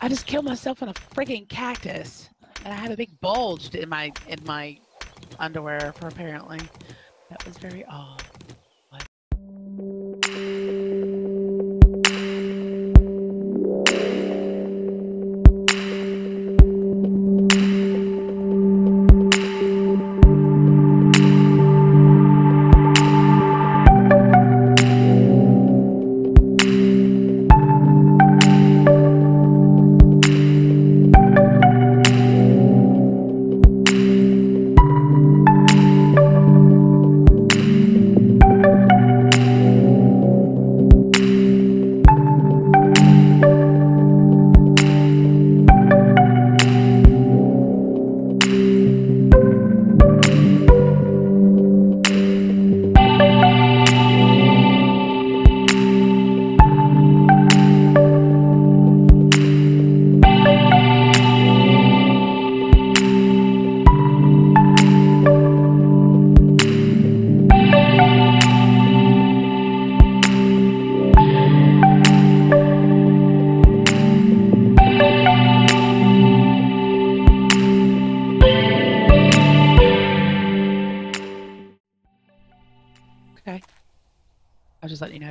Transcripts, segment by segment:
I just killed myself in a freaking cactus, and I have a big bulge in my in my underwear for apparently. That was very odd.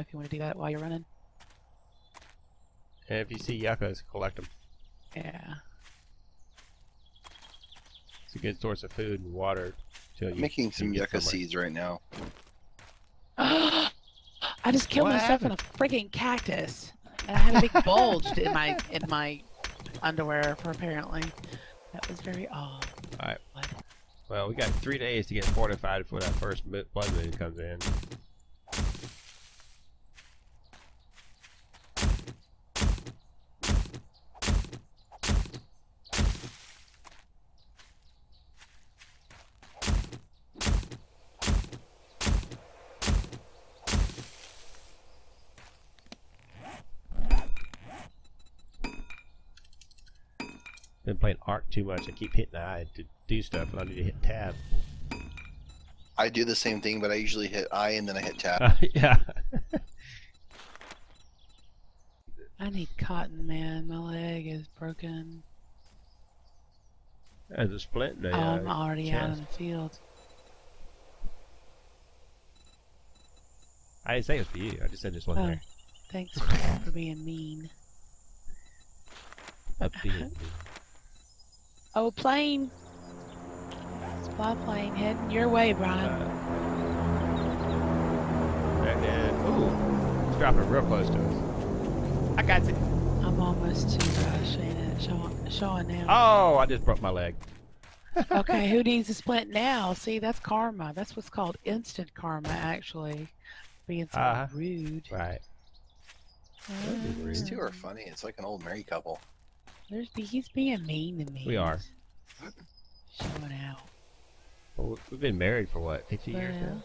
If you want to do that while you're running. If you see yuccas, collect them. Yeah. It's a good source of food and water. Till you I'm making some yucca somewhere. seeds right now. I just killed What myself in a freaking cactus, and I had a big bulge in my in my underwear for apparently. That was very odd. Alright. What? Well, we got three days to get fortified before that first blood moon comes in. Been playing Ark too much. I keep hitting I to do stuff, and I need to hit tab. I do the same thing, but I usually hit I and then I hit tab. Uh, yeah. I need cotton, man. My leg is broken. There's a splint in the oh, I'm already out in the field. I didn't say it was for you. I just said this one Oh. there. Thanks for being mean. Up to you. Oh, plane. Supply plane heading your way, Brian. Uh, and then, ooh, it's dropping real close to us. I got it. I'm almost to uh, Shane, Sean, Sean now. Oh, I just broke my leg. okay, who needs a splint now? See, that's karma. That's what's called instant karma, actually. Being so Uh-huh. rude. Right. That'd be rude. These two are funny. It's like an old married couple. There's, he's being mean to me. We are. Showing out. Well, we've been married for what, 50 years now?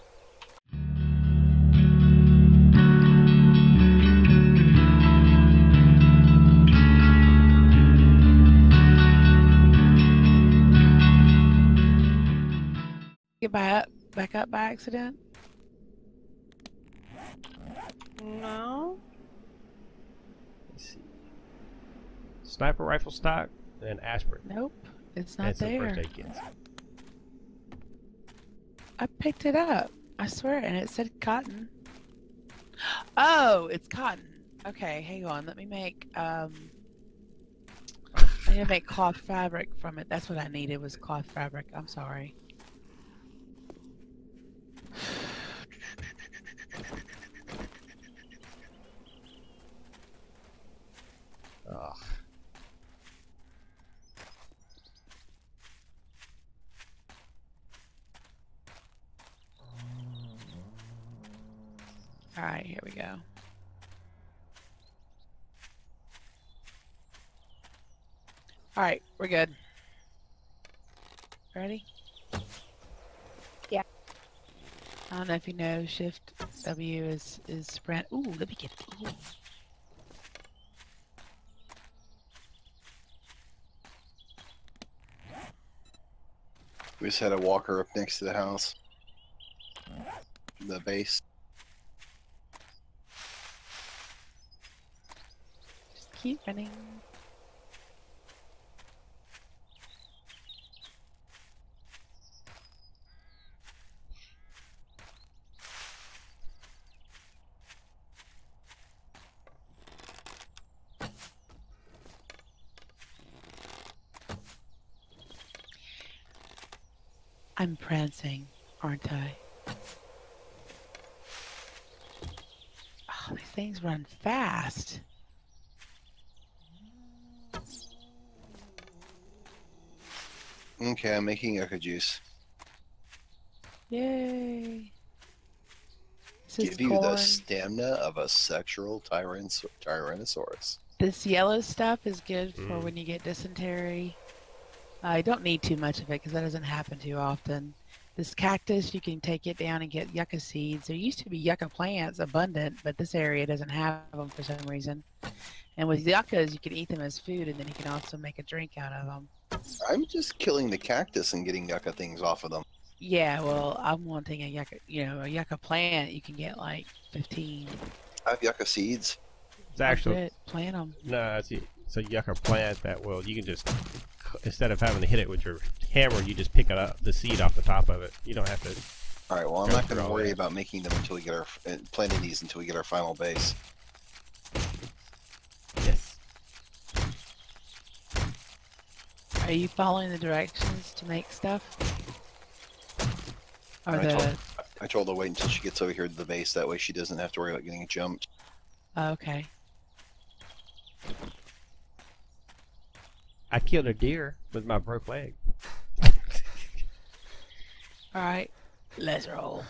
Get back, back up by accident? No. Let's see. Sniper rifle stock and aspirin. Nope. It's and not some there. first aid kits. I picked it up. I swear, and it said cotton. Oh, it's cotton. Okay, hang on. Let me make um. I need to make cloth fabric from it. That's what I needed was cloth fabric. I'm sorry. Ugh. All right, here we go. All right, we're good. Ready? Yeah. I don't know if you know, Shift W is is sprint. Ooh, let me get. Ooh. We just had a walker up next to the house. The base. Just keep running. I'm prancing, aren't I? Oh, these things run fast. Okay, I'm making yucca juice. Yay. This Give you the stamina of a sexual tyrannos- tyrannosaurus. This yellow stuff is good for Mm. when you get dysentery. I don't need too much of it because that doesn't happen too often. This cactus, you can take it down and get yucca seeds. There used to be yucca plants abundant, but this area doesn't have them for some reason. And with yuccas, you can eat them as food, and then you can also make a drink out of them. I'm just killing the cactus and getting yucca things off of them. Yeah, well, I'm wanting a yucca, you know, a yucca plant. You can get like 15. I have yucca seeds. It's actually plant them. no, it's, a- it's a yucca plant that will you can just instead of having to hit it with your hammer, you just pick it up the seed off the top of it. You don't have to. All right. Well, I'm not going to worry that. about making them until we get our uh, planting these until we get our final base. Yes. Are you following the directions to make stuff? Or I told- the I told her wait until she gets over here to the base. That way she doesn't have to worry about getting jumped. oh, okay. I killed a deer with my broke leg. All right, let's roll.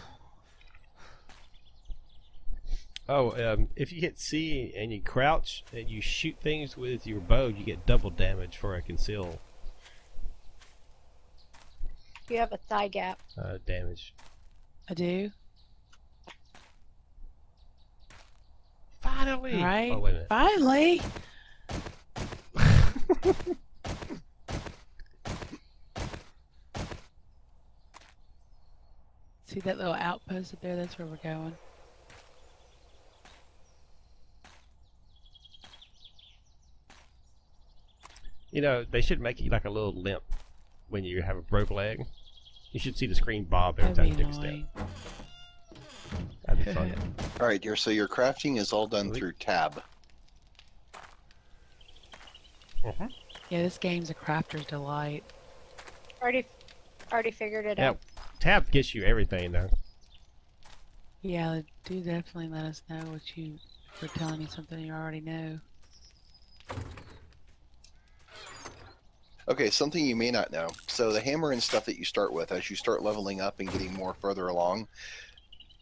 Oh, um, if you hit C and you crouch and you shoot things with your bow, you get double damage for a conceal You have a thigh gap. uh, damage. I do. Finally! All right. Oh, wait a minute. Finally. See that little outpost up there? That's where we're going. You know, they should make you like a little limp when you have a broke leg. You should see the screen bob every That'd time you take a step. That'd be fun. All right, dear. So your crafting is all done Sweet. through tab. Mhm. Yeah, this game's a crafter's delight. Already, already figured it Yeah. out. Tab gets you everything though. Yeah, do definitely let us know what you for telling me something you already know. Okay, something you may not know. So the hammer and stuff that you start with, as you start leveling up and getting more further along,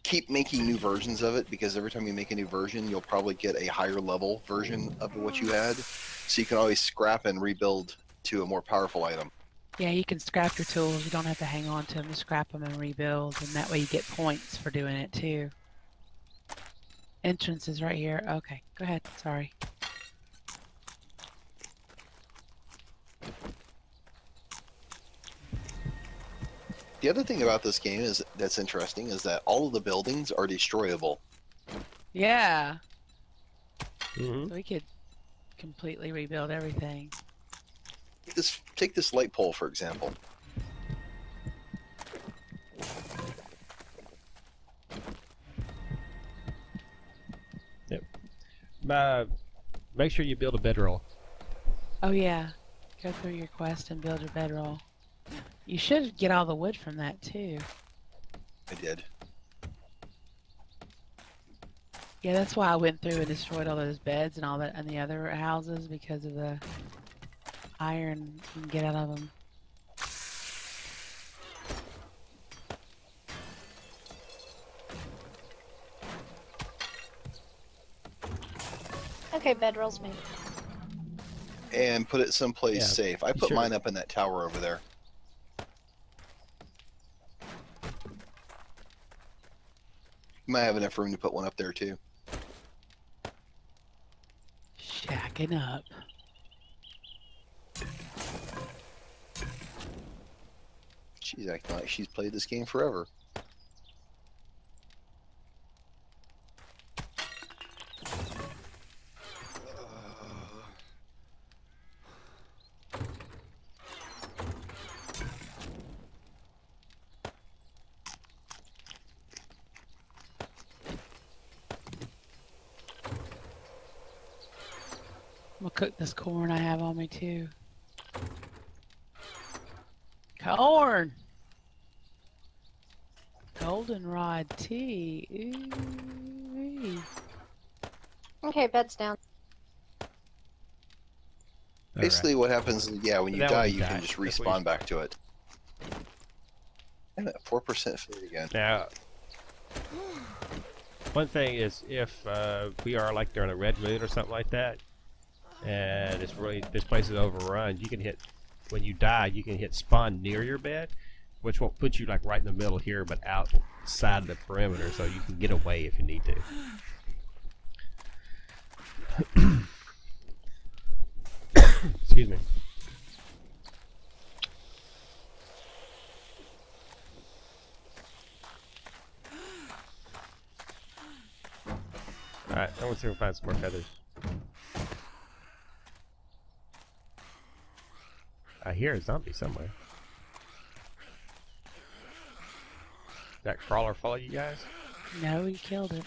keep making new versions of it because every time you make a new version, you'll probably get a higher level version of what you had. So you can always scrap and rebuild to a more powerful item. Yeah, you can scrap your tools. You don't have to hang on to them. Just scrap them and rebuild, and that way you get points for doing it too. Entrance is right here. Okay, go ahead. Sorry. The other thing about this game is that's interesting is that all of the buildings are destroyable. Yeah, Mm -hmm. so we could completely rebuild everything. Take this take this light pole for example. Uh, make sure you build a bedroll. Oh yeah, go through your quest and build your bedroll. You should get all the wood from that too. I did. Yeah, that's why I went through and destroyed all those beds and all that and the other houses because of the iron you can get out of them. Okay, bedrolls made. And put it someplace Yeah, safe. I put sure. mine up in that tower over there. You might have enough room to put one up there too. Shacking up. She's acting like she's played this game forever. I'm gonna cook this corn I have on me too. Corn! Goldenrod tea. Ooh. Okay, bed's down. All right. Basically, what happens is, yeah, when you That die, you died. can just respawn you- back to it. And that 4% food again. Now, one thing is if uh, we are like during a red moon or something like that, and it's really this place is overrun, you can hit when you die, you can hit spawn near your bed, which won't put you like right in the middle here, but outside the perimeter, so you can get away if you need to. Excuse me. Alright, I want to see if we find some more feathers. I hear a zombie somewhere. That crawler follow you guys? No, he killed it.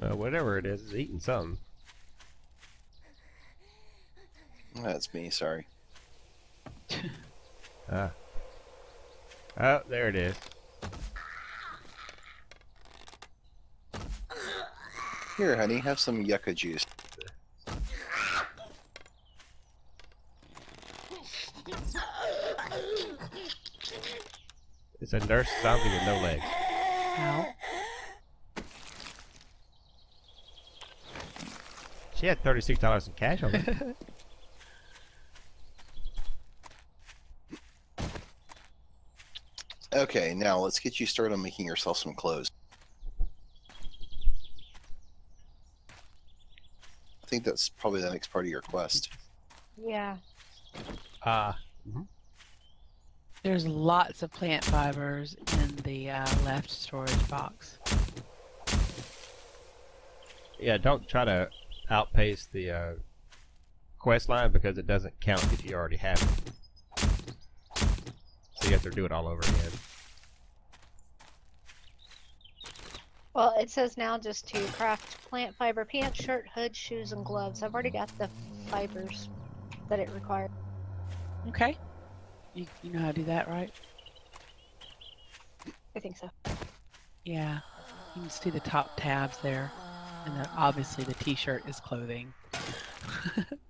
Well, whatever it is, it's eating something. That's me, sorry. Ah. Oh, there it is. Here, honey, have some yucca juice. It's a nurse zombie with no legs. Ow. She had thirty-six dollars in cash on her. Okay, now let's get you started on making yourself some clothes. I think that's probably the next part of your quest. Yeah. Ah, There's lots of plant fibers in the uh, left storage box. yeah. Don't try to outpace the uh, quest line because it doesn't count if you already have it. So you have to do it all over again. Well, it says now just to craft plant fiber pants, shirt, hood, shoes, and gloves. I've already got the fibers that it requires. Okay. You, you know how to do that, right? I think so. Yeah. You can see the top tabs there. And then obviously the t-shirt is clothing.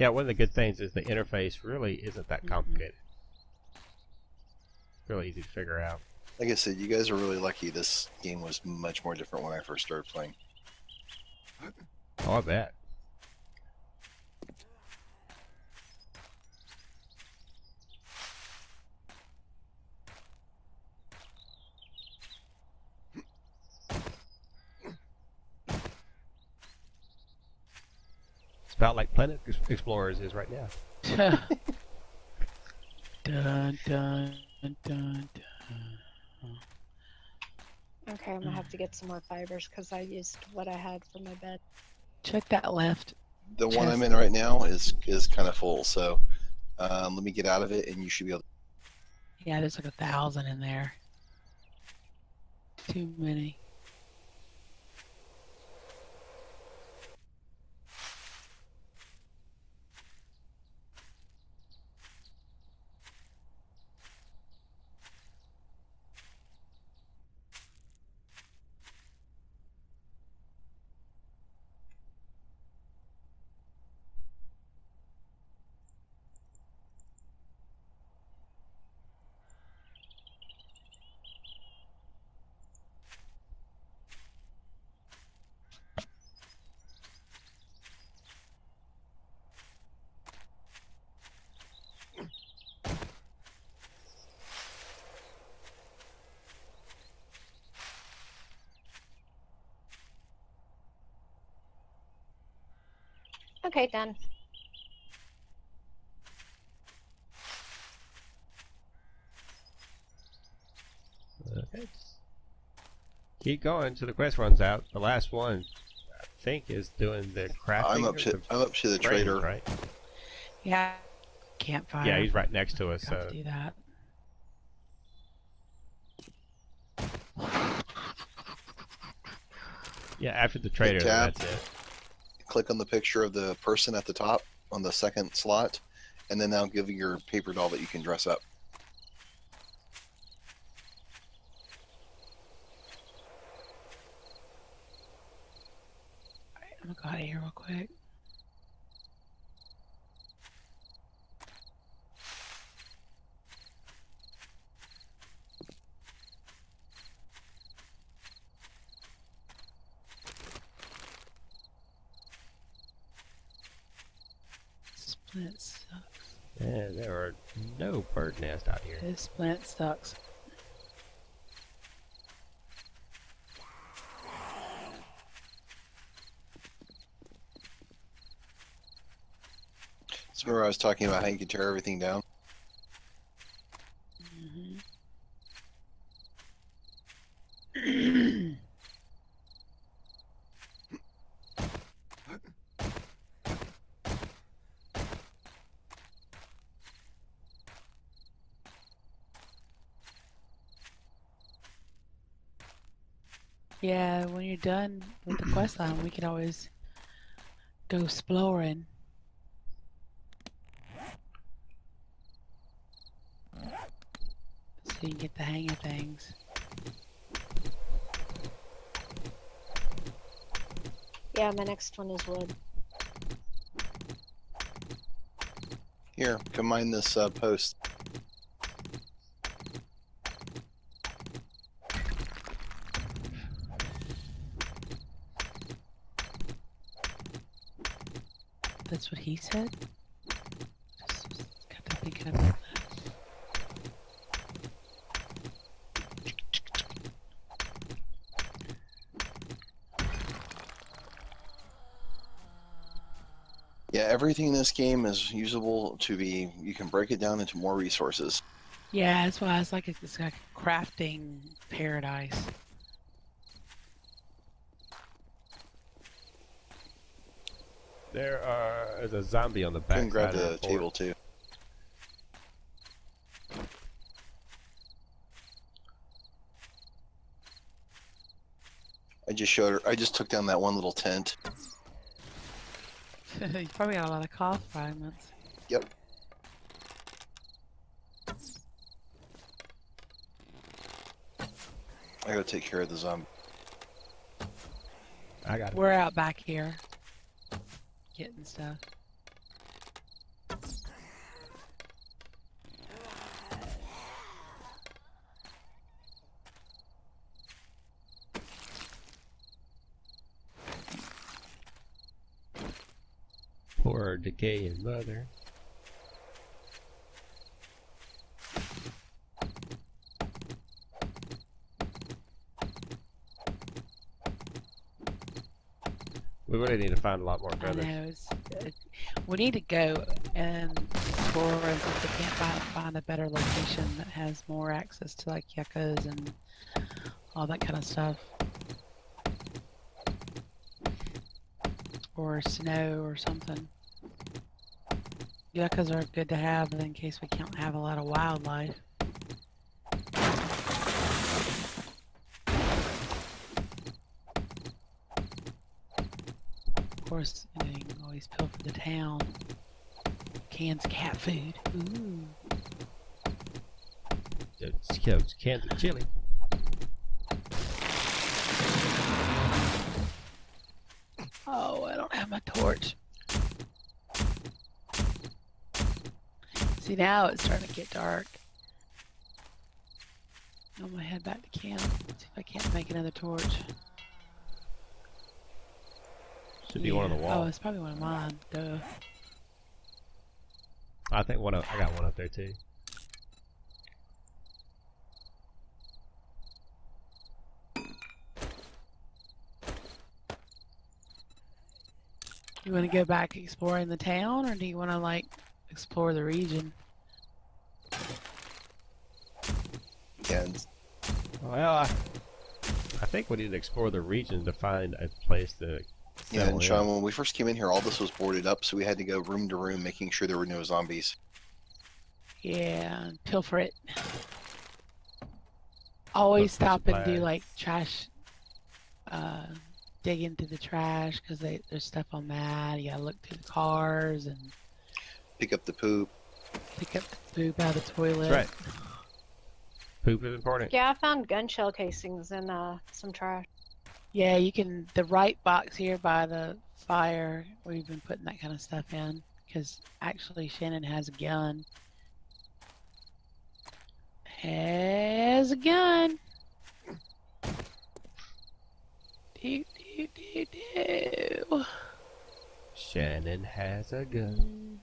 Yeah, one of the good things is the interface really isn't that mm-hmm. complicated. Really easy to figure out. Like I said, you guys are really lucky. This game was much more different when I first started playing. Oh, I bet. About like Planet Ex- Explorers is right now. dun, dun, dun, dun. Okay, I'm gonna have to get some more fibers because I used what I had for my bed. Check that left. The one I'm in right now is is kind of full, so um, let me get out of it, and you should be able. To... Yeah, there's like a thousand in there. Too many. Okay, done. Okay. Keep going till the quest runs out. The last one, I think is doing the crafting. I'm up to the I'm up to the trading, trader. right? Yeah. Campfire. Yeah, he's right next to us. So to uh, do that. yeah, after the trader, then that's it. Click on the picture of the person at the top on the second slot, and then that'll give you your paper doll that you can dress up. I'm gonna go out of here real quick. Splint sucks. And there are no bird nest out here. This plant sucks. So remember I was talking about how you can tear everything down. Mhm. yeah, when you're done with the quest line, we could always go exploring. So you can get the hang of things. Yeah, my next one is wood. Here, combine this uh, post. That's what he said? Just got to thinking about that. Yeah, everything in this game is usable to be. You can break it down into more resources. Yeah, that's why it's like it's like a crafting paradise. There are there's a zombie on the You back can grab side of the table too. I just showed her. I just took down that one little tent. you probably got a lot of cloth fragments. Yep. I gotta take care of the zombie. I got it. We're out back here getting stuff. Poor decaying mother. We really need to find a lot more I feathers. know. It's, it, we need to go and explore if we can't find, find a better location that has more access to like yuccas and all that kind of stuff. Or snow or something. Yuccas are good to have in case we can't have a lot of wildlife. Course, you, know, you can always pilfer the town. Cans cat food. Ooh. It's, it's cans of chili. Oh, I don't have my torch. See, now it's starting to get dark. I'm gonna head back to camp. See if I can't make another torch. Should be one on the Yeah. wall. Oh, it's probably one of mine. Duh. I think one. Up, I got one up there too. You want to go back exploring the town, or do you want to like explore the region? And Well, I, I think we need to explore the region to find a place to Yeah, and in. Sean, when we first came in here, all this was boarded up, so we had to go room to room, making sure there were no zombies. Yeah, pilfer it. Always Put- put stop and do like trash. Uh, dig into the trash because there's stuff on that. You gotta look through the cars and Pick up the poop. pick up the poop out of the toilet. right. Poop is important. Yeah, I found gun shell casings in uh, some trash. Yeah, you can. The right box here by the fire, we've been putting that kind of stuff in because actually Shannon has a gun. Has a gun. Do, do, do, do. Shannon has a gun.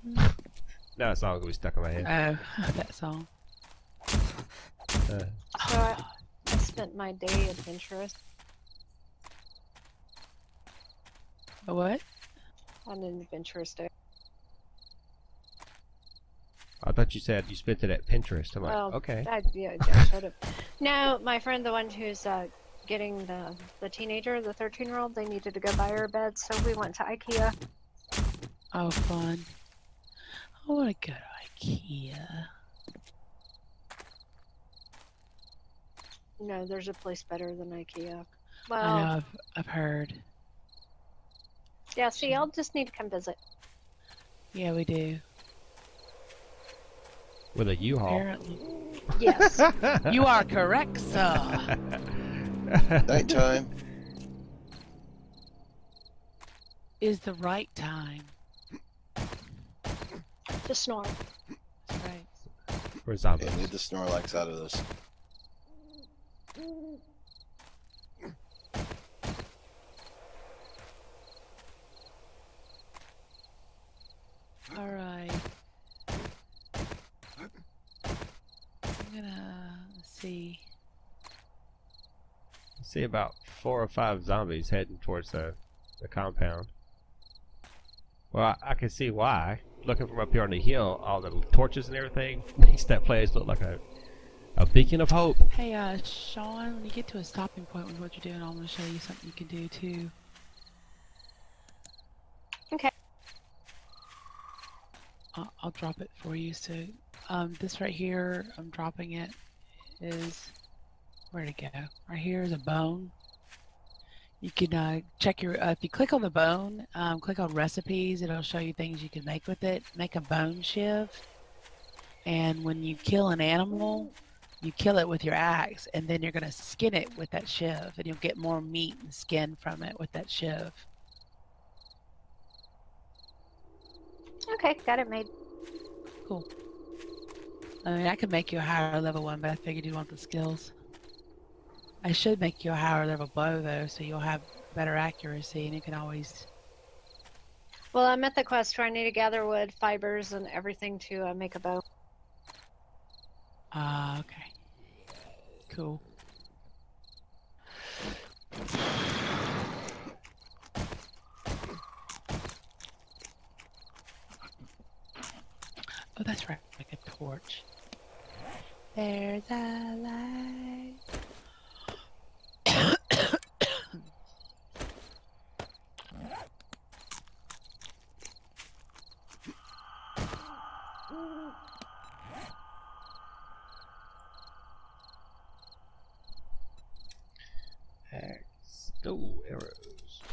Now that song will be stuck in my head. Oh, that song. Uh, So I, I spent my day adventurous A what? on an adventurous day. I thought you said you spent it at Pinterest. I'm like, Well, okay. I, yeah, I should have. No, my friend, the one who's uh, getting the the teenager, the thirteen year old, they needed to go buy her a bed, so we went to IKEA. Oh, fun. I want to go to IKEA. No, there's a place better than IKEA. I Well, know. I've, I've heard. Yeah. See, I'll just need to come visit. Yeah, we do. With a U-Haul. Apparently. Yes. You are correct, sir. Nighttime. Is the right time. to snore. That's right. We're zombies. Yeah, leave the Snorlax out of this. All right. I'm gonna see. See about four or five zombies heading towards the, the compound. Well, I, I can see why. Looking from up here on the hill, all the torches and everything makes that place look like a a beacon of hope. Hey, uh, Sean, when you get to a stopping point with what you're doing, I'm gonna show you something you can do too. Okay. I'll, drop it for you. So, um, this right here, I'm dropping it. Is where'd it go? Right here is a bone. You can uh, check your. Uh, if you click on the bone, um, click on recipes. It'll show you things you can make with it. Make a bone shiv. And when you kill an animal, you kill it with your axe, and then you're gonna skin it with that shiv, and you'll get more meat and skin from it with that shiv. Okay, got it made. Cool. I mean, I could make you a higher level one, but I figured you want the skills. I should make you a higher level bow though, so you'll have better accuracy, and you can always. Well, I'm at the quest where I need to gather wood, fibers, and everything to uh, make a bow. Ah, okay. Cool. Oh, that's right. Like a torch. There's a light. Axe. Oh, arrows.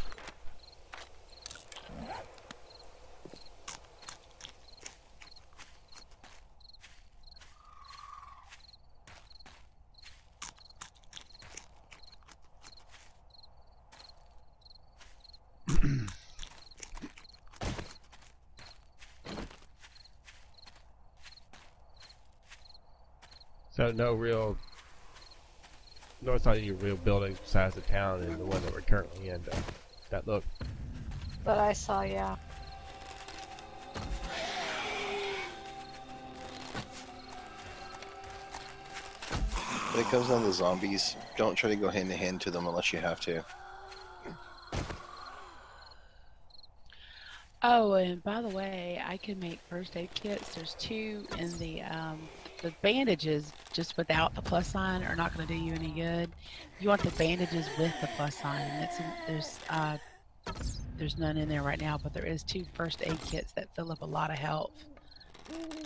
So no real, no, it's not any real building besides the town and the one that we're currently in. Though. That look, But I saw, yeah. When it comes down to zombies, don't try to go hand to hand to them unless you have to. Oh, and by the way, I can make first aid kits. There's two in the um, the bandages just without the plus sign are not going to do you any good. You want the bandages with the plus sign, and it's there's uh, there's none in there right now, but there is two first aid kits that fill up a lot of health.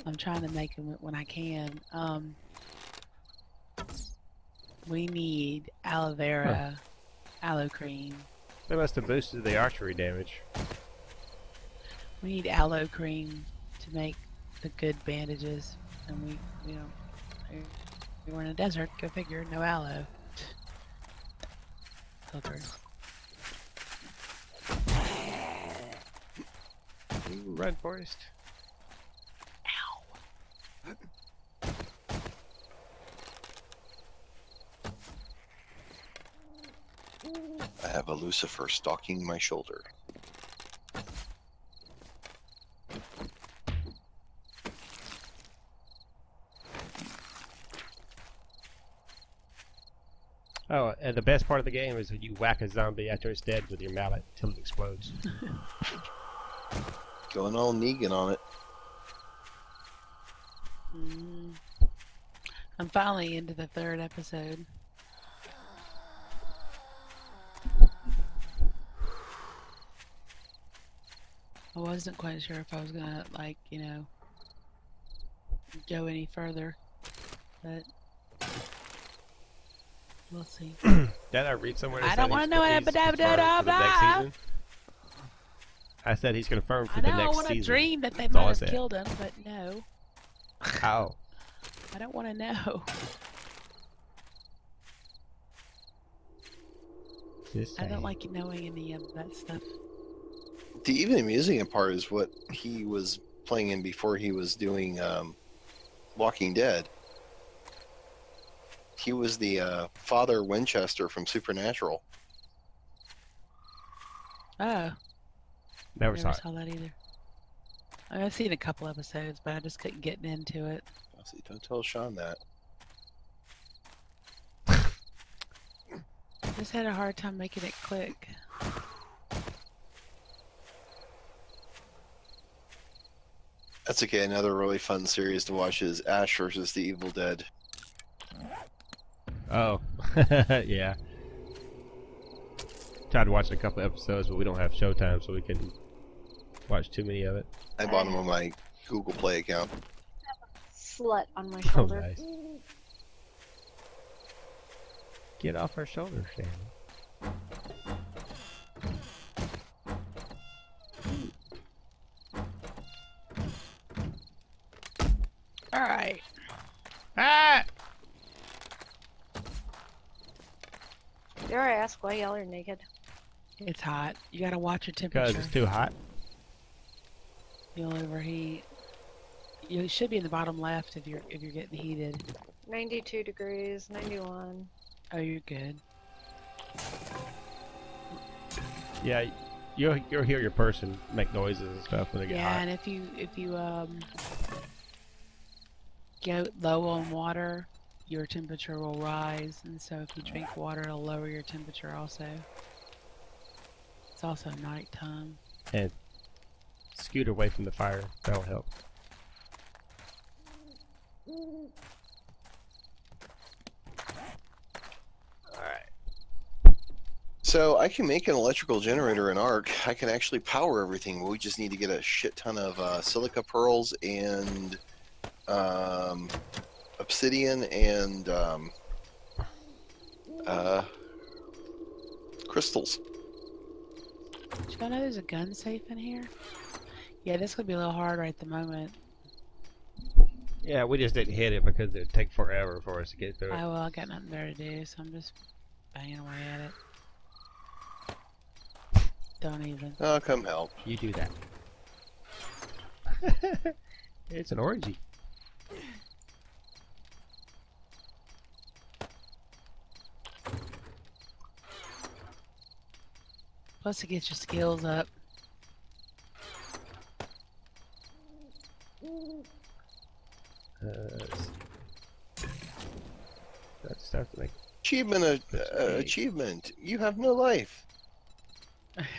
I'm trying to make them when I can. Um, we need aloe vera, aloe cream. They must have boosted the archery damage. We need aloe cream to make the good bandages, and we, you know, we- we were in a desert. Go figure. No aloe. Filters. Ooh, Red Forest. Ow! I have a Lucifer stalking my shoulder. Oh, and the best part of the game is that you whack a zombie after it's dead with your mallet till it explodes. Going all Negan on it. Mm. I'm finally into the third episode. I wasn't quite sure if I was gonna like, you know, go any further, but we'll see. Did I read somewhere? I don't wanna know what he's happened, confirmed da- for the next da- season? I said he's confirmed for I the know I next want to dream that they That's might have killed him, but no, How? I don't want to know. Just I don't like knowing any of that stuff. The even amusing part is what he was playing in before he was doing um, Walking Dead. He was the uh, Father Winchester from Supernatural. Oh. Never Never saw saw, that either. I mean, I've seen a couple episodes, but I just couldn't get into it. I see, don't tell Sean that. Just had a hard time making it click. That's okay. Another really fun series to watch is Ash versus the Evil Dead. Oh, yeah. Tried to watch a couple episodes, but we don't have Showtime, so we can watch too many of it. I bought them on my Google Play account. Slut on my Oh, shoulder. nice. Get off our shoulders, Shannon. All right. Ah! Dare I ask why y'all are naked? It's hot. You gotta watch your temperature. Because temperature. it's too hot. You'll overheat. You should be in the bottom left if you're if you're getting heated. 92 degrees, 91. Oh, you're good. Yeah, you'll you'll hear your person make noises and stuff when they get Yeah, hot. and if you if you um go low on water, your temperature will rise, and so if you drink water, it'll lower your temperature also. It's also nighttime. And scoot away from the fire. That'll help. Alright. So I can make an electrical generator in Ark. I can actually power everything. We just need to get a shit ton of uh, silica pearls and um, obsidian and um, uh, crystals. Did y'all know there's a gun safe in here? Yeah, this could be a little hard right at the moment. Yeah, we just didn't hit it because it'd take forever for us to get through it. Oh well, I got nothing better to do, so I'm just banging away at it. Don't even. Oh, come help. You do that. it's an orgy. Plus, it gets your skills up. Uh, let's- that's stuff to make. Achievement, uh, uh, achievement. You have no life.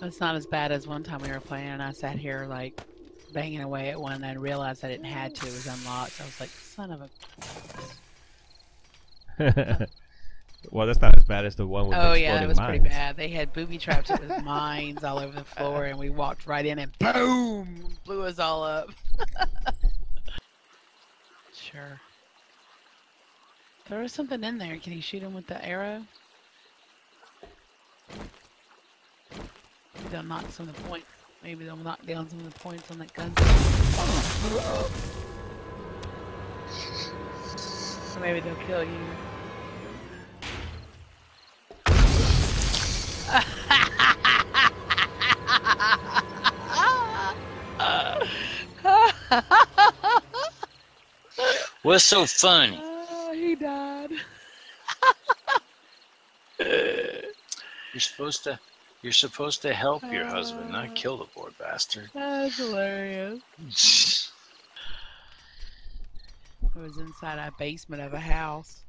That's not as bad as one time we were playing and I sat here like banging away at one and I realized I didn't had to. It was unlocked. I was like, son of a. Well, that's not as bad as the one with Oh the yeah, that exploding was pretty bad. They had booby traps with mines all over the floor, and we walked right in and boom, blew us all up. sure. Throw something in there. Can you shoot him with the arrow? Maybe they'll knock some of the points. Maybe they'll knock down some of the points on that gun. Or maybe they'll kill you. What's so funny? Oh, he died. You're supposed to you're supposed to help your husband, Uh. not kill the poor bastard. That's hilarious. It was inside a basement of a house.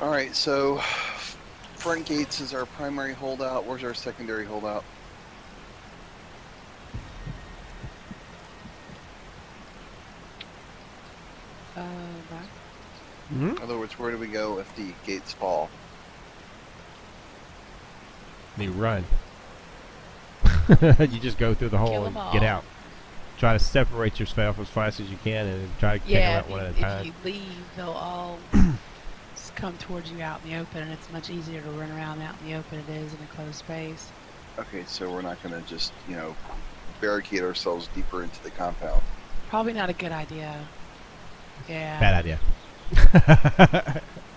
All right, so front gates is our primary holdout. Where's our secondary holdout? Uh, back. Hmm? In other words, where do we go if the gates fall? You run. you just go through the hole and and 'em get out. Try to separate yourself as fast as you can and try to take them out one you, at a time. Yeah, if you leave, they'll all just come towards you out in the open, and it's much easier to run around out in the open it is in a closed space. Okay, so we're not going to just, you know, barricade ourselves deeper into the compound. Probably not a good idea. Yeah. Bad idea.